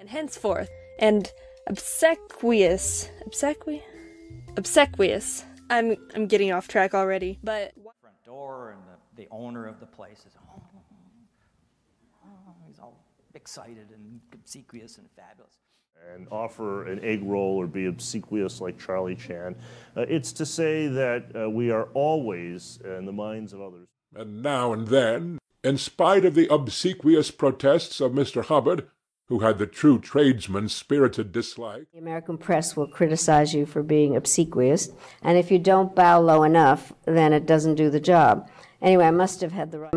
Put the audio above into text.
and henceforth, and obsequious, obsequi, obsequious. I'm I'm getting off track already, but front door, and the, the owner of the place is, oh, oh, he's all excited and obsequious and fabulous. and offer an egg roll or be obsequious like Charlie Chan. Uh, it's to say that uh, we are always in the minds of others. And now and then, in spite of the obsequious protests of Mr. Hubbard, who had the true tradesman's spirited dislike, The American press will criticize you for being obsequious, and if you don't bow low enough, then it doesn't do the job. Anyway, I must have had the right.